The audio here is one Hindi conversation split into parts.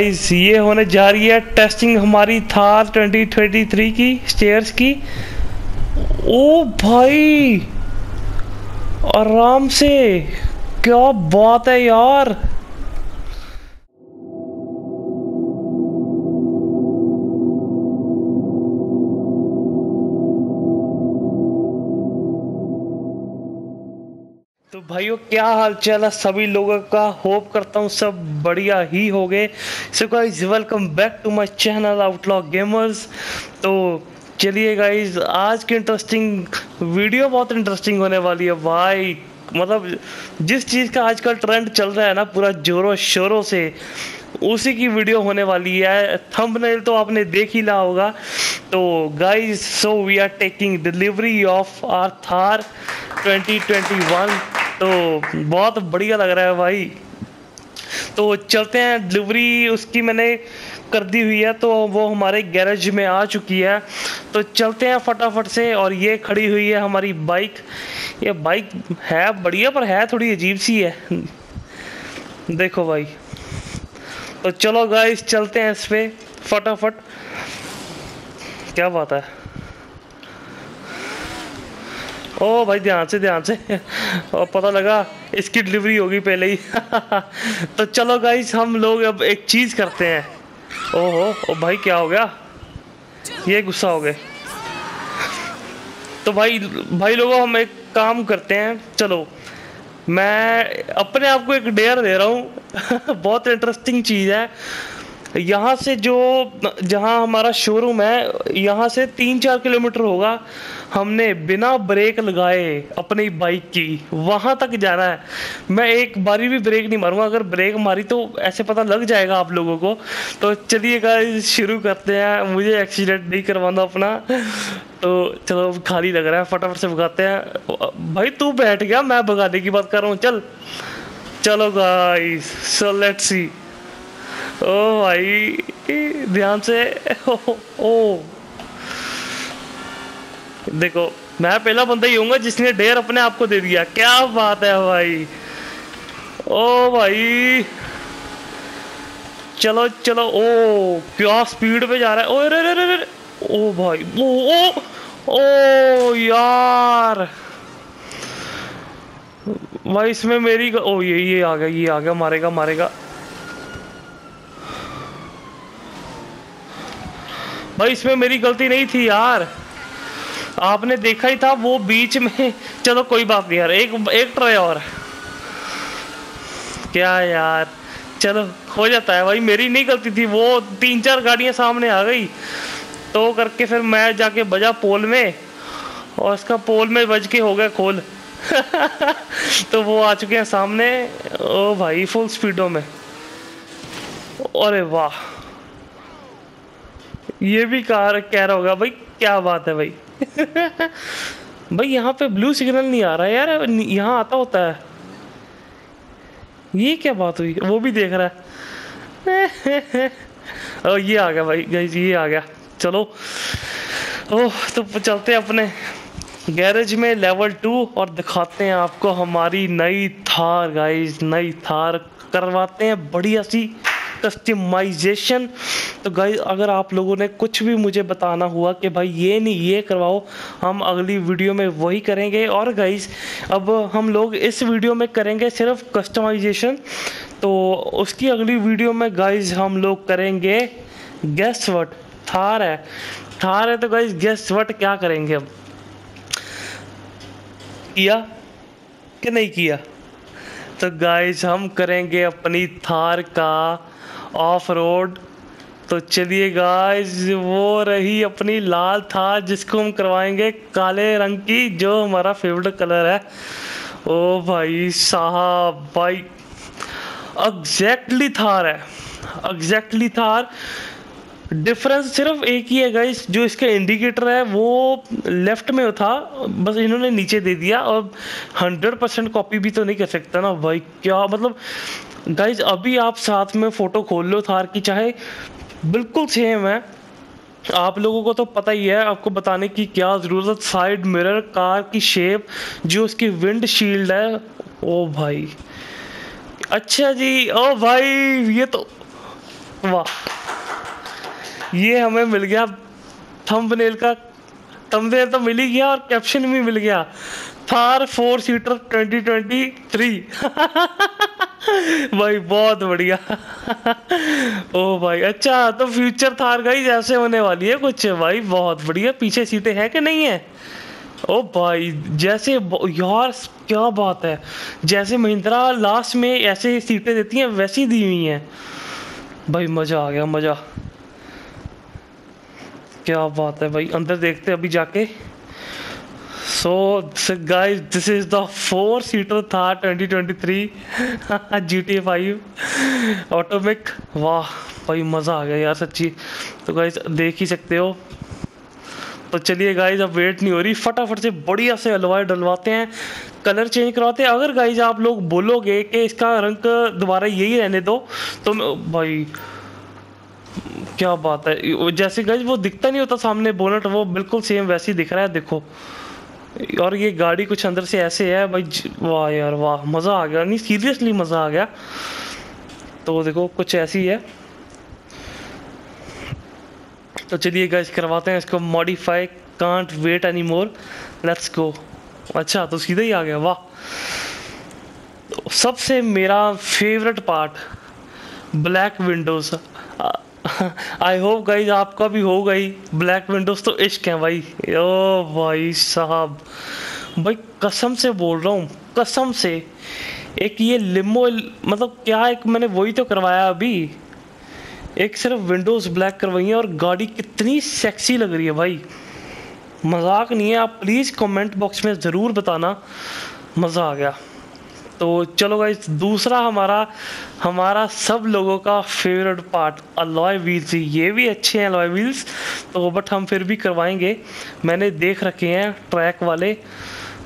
ये होने जा रही है टेस्टिंग हमारी थार 2023 की स्टेयर्स की। ओ भाई! आराम से। क्या बात है यार! भाइयों, क्या हाल चाल है? सभी लोगों का होप करता हूँ सब बढ़िया ही हो गए so guys welcome back to my channel Outlock Gamers तो चलिए गाइज़ आज की इंटरेस्टिंग वीडियो बहुत इंटरेस्टिंग होने वाली है। भाई मतलब जिस चीज़ का आजकल ट्रेंड चल रहा है ना, पूरा जोरों शोरों से, उसी की वीडियो होने वाली है। थंबनेल तो आपने देख ही ला होगा। तो guys so we are taking delivery of our Thar 2021 तो बहुत बढ़िया लग रहा है भाई। तो चलते हैं डिलीवरी उसकी मैंने कर दी हुई है तो वो हमारे गैरेज में आ चुकी है। तो चलते हैं फटाफट से, और ये खड़ी हुई है हमारी बाइक ये बाइक है बढ़िया, पर है थोड़ी अजीब सी है। देखो भाई। तो चलो गाइस चलते हैं इस पे फटाफट। क्या बात है। ओ भाई, ध्यान से ध्यान से। और पता लगा इसकी डिलीवरी होगी पहले ही। तो चलो गाइस हम लोग अब एक चीज़ करते हैं। ओहो, ओ भाई, क्या हो गया? ये गुस्सा हो गए। तो भाई भाई लोगों, हम एक काम करते हैं। चलो, मैं अपने आप को एक डेयर दे रहा हूँ। बहुत इंटरेस्टिंग चीज़ है। यहाँ से जो, जहाँ हमारा शोरूम है, यहाँ से तीन चार किलोमीटर होगा। हमने बिना ब्रेक लगाए अपनी बाइक की। वहाँ तक जाना है। मैं एक बारी भी ब्रेक नहीं मारूँगा। अगर ब्रेक मारी तो ऐसे पता लग जाएगा आप लोगों को। तो चलिए गाइस शुरू करते हैं। मुझे एक्सीडेंट नहीं करवाना अपना। तो चलो, खाली लग रहा है। फटाफट से भगाते हैं। भाई, तू बैठ गया। मैं भगाने की बात कर रहा हूँ। चल। चलो गाइस सो लेट्स सी ओ भाई ध्यान से। ओ, ओ देखो मैं पहला बंदा ही हूँ जिसने डेयर अपने आप को दे दिया। क्या बात है भाई। ओ भाई। चलो चलो। ओ क्या स्पीड पे जा रहा है। ओ रे रे रे रे ओ भाई। ओ ओ ओ यार। भाई इसमें मेरी ओ ये ये आ गया ये आ गया। मारेगा मारेगा। भाई, इसमें मेरी गलती नहीं थी यार। आपने देखा ही था, वो बीच में चलो, कोई बात नहीं यार, एक एक ट्राई और। क्या यार, चलो, हो जाता है भाई, मेरी नहीं गलती थी, वो तीन चार गाड़ियाँ सामने आ गई। तो करके फिर मैं जाके बजा पोल में, और उसका पोल में बज के हो गया खोल। तो वो आ चुके हैं सामने, ओ भाई फुल स्पीडों में। अरे वाह। ये भी कार कह रहा होगा, भाई, क्या बात है भाई? भाई, यहाँ पे ब्लू सिग्नल नहीं आ रहा है यार, यहाँ आता होता है। ये क्या बात हुई? वो भी देख रहा है। ओ ये आ गया भाई गाइस ये आ गया। चलो। ओह तो चलते हैं अपने गैरेज में लेवल टू और दिखाते हैं आपको हमारी नई थार गाइस नई थार। करवाते हैं बढ़िया सी। कस्टमाइजेशन तो गाइज़ अगर आप लोगों ने कुछ भी मुझे बताना हुआ कि भाई ये नहीं, ये करवाओ, हम अगली वीडियो में वही करेंगे। और गाइज़ अब हम लोग इस वीडियो में करेंगे सिर्फ़ कस्टमाइजेशन तो उसकी अगली वीडियो में गाइज़ हम लोग करेंगे गेस्ट वट थार है। थार है तो गाइज़ गेस्ट वट क्या करेंगे अब? किया कि नहीं किया? तो गाइज़ हम करेंगे अपनी थार का ऑफ़ रोड तो चलिए गाइस वो रही अपनी लाल थार जिसको हम करवाएँगे काले रंग की, जो हमारा फेवरेट कलर है। ओ भाई साहब, भाई एग्जैक्टली थार है। एग्जैक्टली थार। डिफरेंस सिर्फ़ एक ही है गाइस जो इसका इंडिकेटर है, वो लेफ़्ट में था, बस इन्होंने नीचे दे दिया और हंड्रेड परसेंट कॉपी भी तो नहीं कर सकता ना भाई, क्या? मतलब गाइज़ अभी आप साथ में फ़ोटो खोल लो थार की, चाहे बिल्कुल सेम है। आप लोगों को तो पता ही है, आपको बताने की क्या ज़रूरत साइड मिरर कार की शेप जो उसकी विंड शील्ड है, ओ भाई। अच्छा जी, ओ भाई, ये तो वाह। ये हमें मिल गया थंबनेल का। थंबनेल तो मिल ही गया और कैप्शन भी मिल गया। Thar four seater twenty twenty three भाई, बहुत बढ़िया। ओ भाई अच्छा तो फ्यूचर थार गई जैसे होने वाली है कुछ। भाई, बहुत बढ़िया। पीछे सीटें हैं कि नहीं है? ओ भाई, जैसे यार, क्या बात है। जैसे महिंद्रा लास्ट में ऐसे सीटें देती हैं, वैसी दी हुई हैं। भाई, मज़ा आ गया, मज़ा। क्या बात है भाई, अंदर देखते हैं अभी जाके। So guys this is the four seater Thar 2023 G T atomic वाह, भाई मज़ा आ गया यार सच्ची। तो गाइस देख ही सकते हो। तो चलिए गाइज़ अब वेट नहीं हो रही। फटाफट से बढ़िया से हलवाई डलवाते हैं कलर चेंज करवाते हैं। अगर गाइज़ आप लोग बोलोगे कि इसका रंग दोबारा यही रहने दो तो भाई क्या बात है? जैसे गज वो दिखता नहीं होता सामने बोनट वो बिल्कुल सेम वैसे ही दिख रहा है, देखो। और ये गाड़ी कुछ अंदर से ऐसे है, भाई वाह यार, वाह, मज़ा आ गया। नहीं सीरियसली मज़ा आ गया। तो देखो, कुछ ऐसी है तो चलिए गज करवाते हैं इसको। Modify can't wait any more let's go अच्छा तो सीधा ही आ गया, वाह। तो सबसे मेरा favourite part black windows I hope guys आपका भी हो गई। ब्लैक विंडोज़ तो इश्क है भाई। ओ भाई साहब। भाई, कसम से बोल रहा हूँ, कसम से। एक ये लिमो मतलब क्या एक मैंने वही तो करवाया अभी। एक सिर्फ़ विंडोज़ ब्लैक करवाई है और गाड़ी कितनी सेक्सी लग रही है भाई। मज़ाक नहीं है, आप प्लीज़ कमेंट बॉक्स में ज़रूर बताना। मज़ा आ गया। तो चलो गाइस दूसरा हमारा हमारा सब लोगों का फेवरेट पार्ट अलॉय व्हील्स ये भी अच्छे हैं अलॉय व्हील्स तो बट हम फिर भी करवाएँगे। मैंने देख रखे हैं ट्रैक वाले।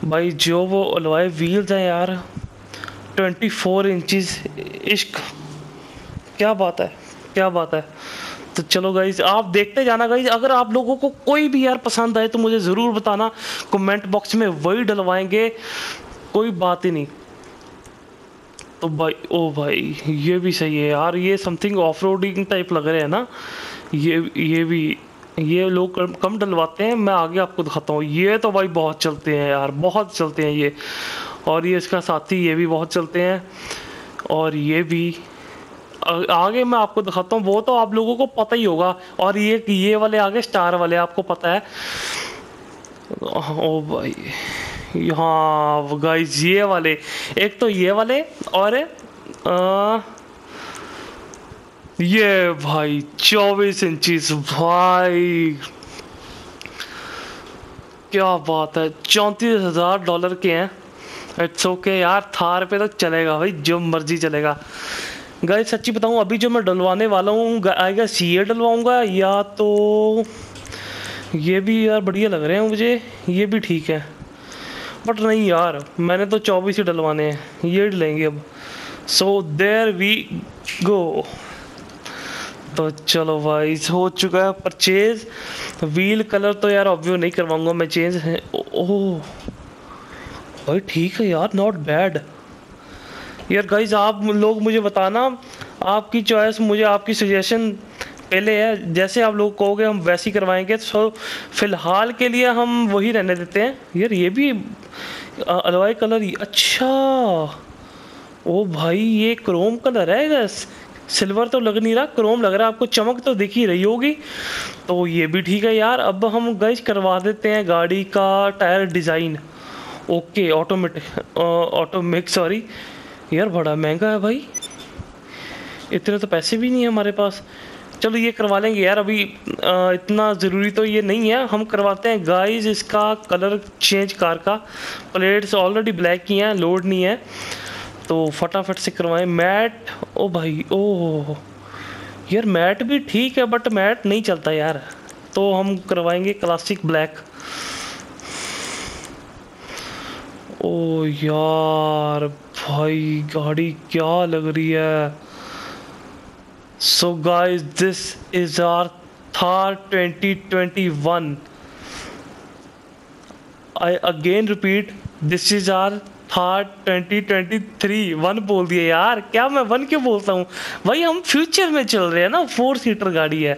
भाई, जो वो अलॉय व्हील्स हैं यार 24 फोर इंचज़ इश्क। क्या बात है, क्या बात है। तो चलो गाइज़ आप देखते जाना गाइज़ अगर आप लोगों को कोई भी यार पसंद आए तो मुझे ज़रूर बताना। कमेंट बॉक्स में वही डलवाएँगे, कोई बात ही नहीं। तो भाई, ओ भाई, ये भी सही है यार, ये समथिंग ऑफ़ रोडिंग टाइप लग रहे हैं ना। ये ये भी, ये लोग कम डलवाते हैं, मैं आगे आपको दिखाता हूँ। ये तो भाई बहुत चलते हैं यार, बहुत चलते हैं ये। और ये इसका साथी, ये भी बहुत चलते हैं। और ये भी आगे मैं आपको दिखाता हूँ, वो तो आप लोगों को पता ही होगा। और ये ये वाले आगे, स्टार वाले, आपको पता है। ओ भाई। हाँ गाइस ये वाले। एक तो ये वाले और आ, ये भाई चौबीस इंचिस भाई। क्या बात है चौंतीस हज़ार डॉलर के हैं। इट्स ओके okay, यार थार पे तो चलेगा भाई जो मर्ज़ी चलेगा। गाय सच्ची बताऊँ अभी जो मैं डलवाने वाला हूँ आएगा सी ए डलवाऊँगा या तो ये भी यार बढ़िया लग रहे हैं मुझे ये भी ठीक है। बट नहीं यार, मैंने तो चौबीस ही डलवाने हैं, ये लेंगे अब। सो देर वी गो तो चलो भाई, हो चुका है परचेज व्हील कलर तो यार ऑब्वियो नहीं करवाऊँगा मैं चेंज है ओह भाई ठीक है यार नॉट बैड यार गाइज़ आप लोग मुझे बताना, आपकी चॉइस मुझे आपकी सजेशन पहले है, जैसे आप लोग कहोगे हम वैसे ही करवाएँगे तो फ़िलहाल के लिए हम वही रहने देते हैं। यार, ये भी अलवाई कलर अच्छा। ओ भाई, ये क्रोम कलर है, गैस। सिल्वर तो लग नहीं रहा, क्रोम लग रहा है, आपको चमक तो दिख ही रही होगी। तो ये भी ठीक है यार, अब हम गैस करवा देते हैं गाड़ी का tyre design okay automatic atomic sorry यार, बड़ा महँगा है भाई। इतने तो पैसे भी नहीं है हमारे पास। चलो ये करवा लेंगे यार, अभी इतना ज़रूरी तो ये नहीं है। हम करवाते हैं। गाइस इसका कलर चेंज कार का। प्लेट्स ऑलरेडी ब्लैक की हैं लोड नहीं है। तो फटाफट से करवाएँ। मैट ओ भाई, ओ। यार मैट भी ठीक है बट मैट नहीं चलता यार। तो हम करवाएँगे क्लासिक ब्लैक ओ यार, भाई, गाड़ी क्या लग रही है? So guys this is our Thar 2021 I again repeat this is our Thar twenty twenty three one बोल दिया, यार, क्या मैं वन क्यों बोलता हूँ? भाई, हम फ्यूचर में चल रहे हैं ना फोर सीटर गाड़ी है।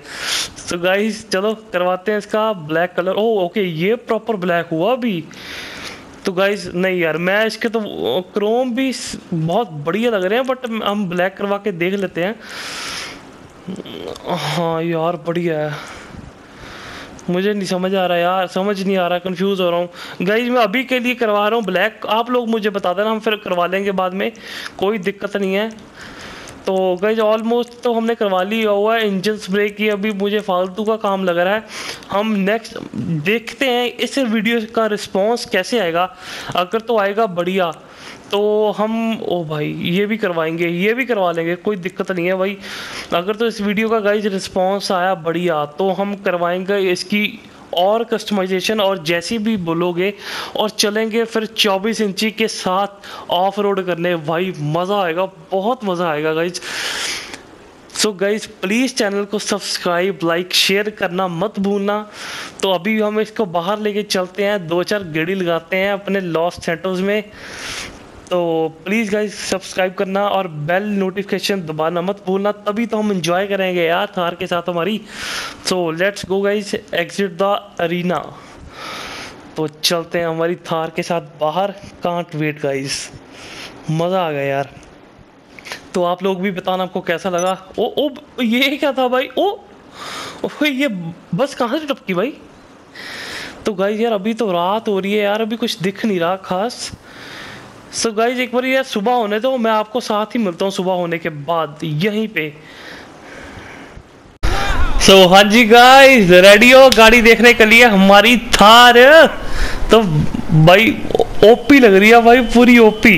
तो गाइस चलो करवाते हैं इसका ब्लैक कलर ओ ओके ये प्रॉपर ब्लैक हुआ अभी तो गाइज़ नहीं यार, मैं इसके तो क्रोम भी बहुत बढ़िया लग रहे हैं बट हम ब्लैक करवा के देख लेते हैं। हाँ यार, बढ़िया है। मुझे नहीं समझ आ रहा यार, समझ नहीं आ रहा कंफ्यूज हो रहा हूँ। गाइज़ मैं अभी के लिए करवा रहा हूँ ब्लैक आप लोग मुझे बता देना, हम फिर करवा लेंगे बाद में। कोई दिक्कत नहीं है। तो गाइज़ ऑलमोस्ट तो हमने करवा लिया हुआ है इंजन स्प्रे की। अभी मुझे फालतू का काम लग रहा है। हम नेक्स्ट देखते हैं इस वीडियो का रिस्पॉन्स कैसे आएगा। अगर तो आएगा बढ़िया। तो हम, ओ भाई, ये भी करवाएँगे, ये भी करवा लेंगे, कोई दिक्कत नहीं है भाई। अगर तो इस वीडियो का गाइज़ रिस्पॉन्स आया बढ़िया तो हम करवाएँगे इसकी और कस्टमाइजेशन और जैसी भी बोलोगे और चलेंगे फिर 24 इंची के साथ ऑफ़ रोड करने। भाई, मज़ा आएगा, बहुत मज़ा आएगा guys so guys please channel को सब्सक्राइब लाइक शेयर करना मत भूलना। तो अभी हम इसको बाहर लेके चलते हैं, दो चार गेड़ी लगाते हैं अपने लॉस सेंटर्स में। तो प्लीज़ गाइज़ सब्सक्राइब करना और बेल नोटिफिकेशन दबाना मत भूलना तभी तो हम इंजॉय करेंगे यार थार के साथ हमारी। So let's go guys exit the arena तो चलते हैं हमारी थार के साथ बाहर। कांट वेट गाइज़ मज़ा आ गया यार। तो आप लोग भी बताना आपको कैसा लगा। ओ ओ ये क्या था भाई? ओ, ओ ये बस कहाँ से टपकी भाई? तो गाइज़ यार अभी तो रात हो रही है यार अभी कुछ दिख नहीं रहा खास। सो गाइज़ एक बार यार सुबह होने दो मैं आपको साथ ही मिलता हूँ सुबह होने के बाद यहीं पे। सो so, हाँ जी गाइज़ रेडी हो? गाड़ी देखने के लिए हमारी थार। तो भाई ओपी लग रही है भाई पूरी ओपी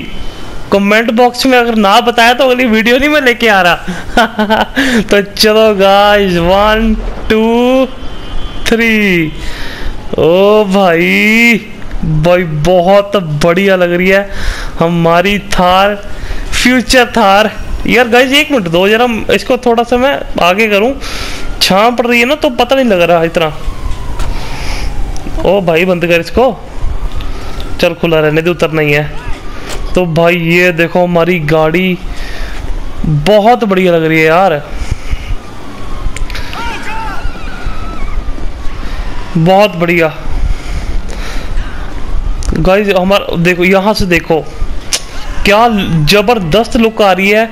कमेंट बॉक्स में अगर ना बताया तो अगली वीडियो नहीं मैं लेके आ रहा। तो चलो गाइस वन टू थ्री ओ भाई। भाई, बहुत बढ़िया लग रही है। हमारी थार फ्यूचर थार। यार गाइज़ एक मिनट दो, जरा इसको थोड़ा सा मैं आगे करूँ। छां पड़ रही है ना तो पता नहीं लग रहा इतना। ओ भाई, बंद कर इसको। चल, खुला रहने दे उतरना ही है। तो भाई, ये देखो हमारी गाड़ी। बहुत बढ़िया लग रही है यार। बहुत बढ़िया। गाइस हमारा देखो यहाँ से देखो। क्या ज़बरदस्त लुक आ रही है।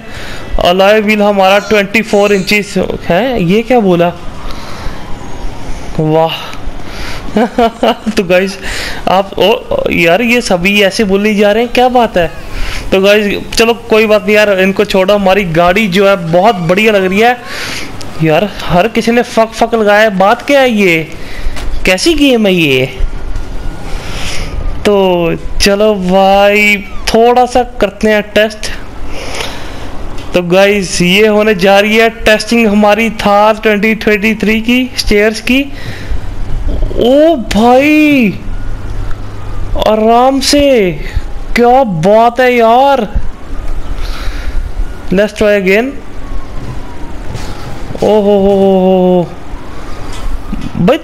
अलाय व्हील हमारा 24 फोर इंचिस है। ये क्या बोला? वाह। तो गाइज़ आप ओ, यार ये सभी ऐसे बोले जा रहे हैं? क्या बात है? तो गाइज़ चलो कोई बात नहीं यार इनको छोड़ो। हमारी गाड़ी जो है बहुत बढ़िया लग रही है। यार हर किसी ने फक फक लगाया बात क्या है ये? कैसी गेम है ये? तो चलो भाई, थोड़ा सा करते हैं टेस्ट तो गाइस ये होने जा रही है टेस्टिंग हमारी थार 2023 की स्टेयर्स की। ओ भाई, आराम से। क्या बात है यार। लेट्स ट्राई अगेन ओहो हो हो। भाई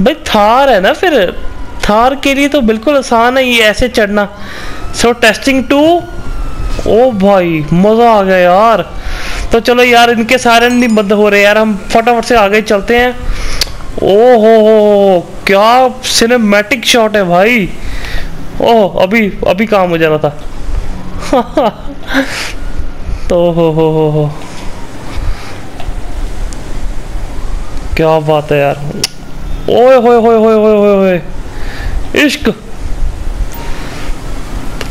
भाई थार है ना फिर? थार के लिए तो बिल्कुल आसान है ये ऐसे चढ़ना। सो टेस्टिंग टू ओ भाई, मज़ा आ गया यार। तो चलो यार, इनके सारे नहीं बंद हो रहे यार, हम फटाफट से आगे चलते हैं। ओ हो हो क्या सिनेमैटिक शॉट है भाई। ओह अभी अभी काम हो जाना था। तो हो हो हो हो। क्या बात है यार। ओए होए होए होए होए होए। इश्क।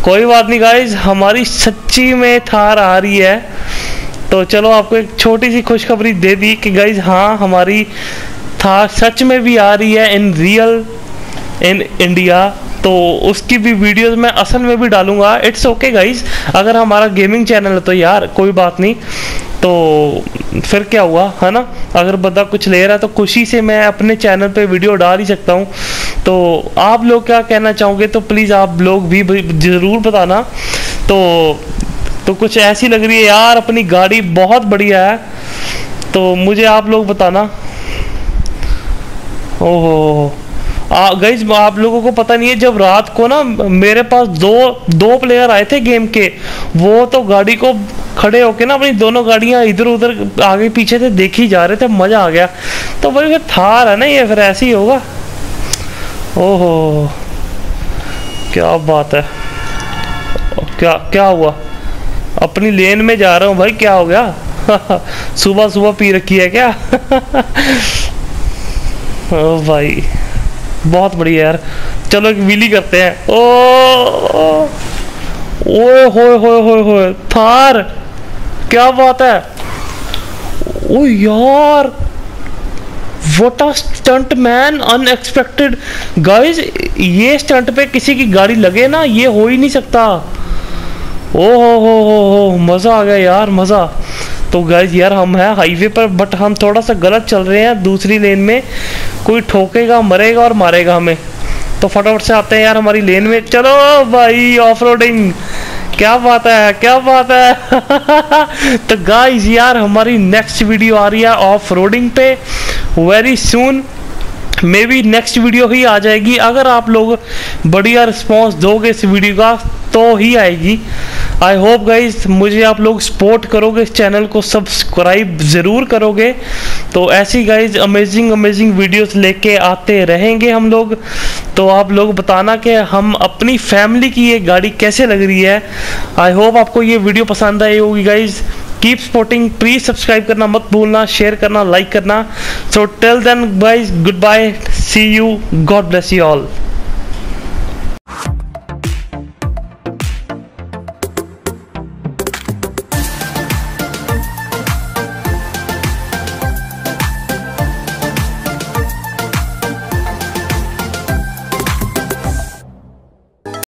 कोई बात नहीं गाइज़ हमारी सच्ची में थार आ रही है। तो चलो आपको एक छोटी सी खुशखबरी दे दी कि गाइज़ हाँ हमारी थार सच में भी आ रही है इन रियल इन इंडिया तो उसकी भी वीडियोस मैं असल में भी डालूँगा। इट्स ओके गाइज़ अगर हमारा गेमिंग चैनल है तो यार, कोई बात नहीं। तो फिर क्या हुआ, है ना? अगर बंदा कुछ ले रहा है तो खुशी से मैं अपने चैनल पे वीडियो डाल ही सकता हूँ। तो आप लोग क्या कहना चाहोगे? तो प्लीज़ आप लोग भी ज़रूर बताना। तो तो कुछ ऐसी लग रही है, यार अपनी गाड़ी बहुत बढ़िया है। तो मुझे आप लोग बताना। ओहो गाइज़ आप लोगों को पता नहीं है, जब रात को ना, मेरे पास दो दो प्लेयर आए थे गेम के, वो तो गाड़ी को खड़े होके ना अपनी दोनों गाड़ियाँ इधर उधर आगे पीछे से देखी जा रहे थे, मज़ा आ गया। तो भाई फिर थार है ना ये, फिर ऐसे ही होगा। ओहो। क्या बात है? क्या क्या हुआ? अपनी लेन में जा रहा हूँ भाई, क्या हो गया? सुबह सुबह पी रखी है क्या? ओ भाई, बहुत बढ़िया यार। चलो एक व्हीली करते हैं। ओ, ओए, होए होए होए होए, थार! क्या बात है? ओ यार! What a stunt man unexpected guys ये स्टंट पे किसी की गाड़ी लगे ना, ये हो ही नहीं सकता। ओ हो हो हो हो, मज़ा आ गया यार, मज़ा। तो गाइज़ यार, हम हैं हाईवे पर बट हम थोड़ा सा गलत चल रहे हैं दूसरी लेन में। कोई ठोकेगा, मरेगा और मारेगा हमें। तो फटाफट से आते हैं यार हमारी लेन में। चलो भाई ऑफ़ रोडिंग क्या बात है, क्या बात है। तो गाइज़ यार, हमारी नेक्स्ट वीडियो आ रही है ऑफ़ रोडिंग पे। Very soon maybe next video ही आ जाएगी। अगर आप लोग बढ़िया रिस्पॉन्स दोगे इस वीडियो का तो ही आएगी। आई होप गाइज़ मुझे आप लोग सपोर्ट करोगे, इस चैनल को सब्सक्राइब ज़रूर करोगे। तो ऐसी गाइज़ अमेजिंग अमेजिंग वीडियोस लेके आते रहेंगे हम लोग। तो आप लोग बताना कि हम अपनी फैमिली की ये गाड़ी कैसे लग रही है। आई होप आपको ये वीडियो पसंद आई होगी guys keep supporting please subscribe करना मत भूलना शेयर करना लाइक करना. So till then bye goodbye see you God bless you all